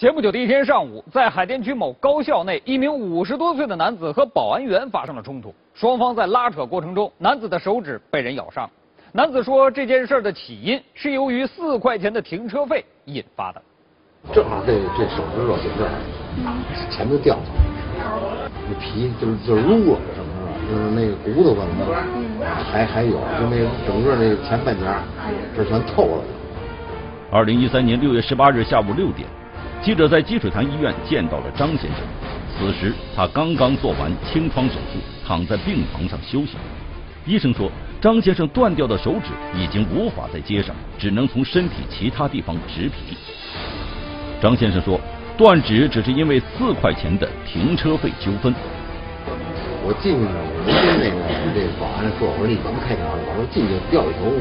前不久的一天上午，在海淀区某高校内，一名五十多岁的男子和保安员发生了冲突。双方在拉扯过程中，男子的手指被人咬伤。男子说，这件事的起因是由于四块钱的停车费引发的。正好这这手指头在这儿，前面掉下来，那皮就是就是撸了，什么是吧？就是那个骨头什么的，还还有，就那整个那前半截这全透了。二零一三年六月十八日下午六点，记者在积水潭医院见到了张先生。此时他刚刚做完清创手术，躺在病床上休息。医生说，张先生断掉的手指已经无法再接上，只能从身体其他地方植皮。张先生说，断指只是因为四块钱的停车费纠纷。我进去了，我没跟那个这保安说，我说你怎么开条我说进去掉头，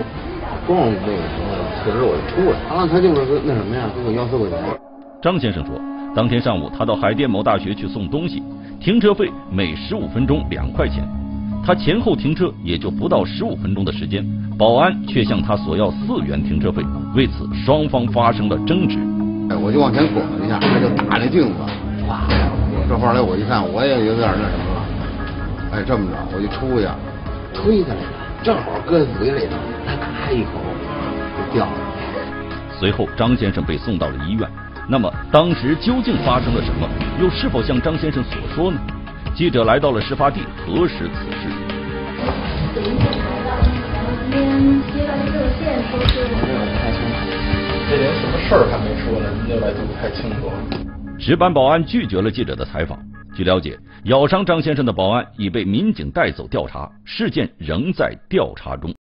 光那个什么，确实我就出来。完了，他就是那什么呀，给我要四块钱。张先生说，当天上午他到海淀某大学去送东西，停车费每十五分钟两块钱。他前后停车也就不到十五分钟的时间，保安却向他索要四元停车费，为此双方发生了争执。哎，我就往前拱了一下，他就打那镜子，哇！这后来我一看，我也有点那什么了。哎，这么着，我就出去，推下来了，正好搁嘴里头，他咔一口就掉了。随后，张先生被送到了医院。那么，当时究竟发生了什么？又是否像张先生所说呢？记者来到了事发地，核实此事。连接完热线说是没有太清楚，这连什么事儿还没说呢，您就来就不太清楚。值班保安拒绝了记者的采访。据了解，咬伤张先生的保安已被民警带走调查，事件仍在调查中。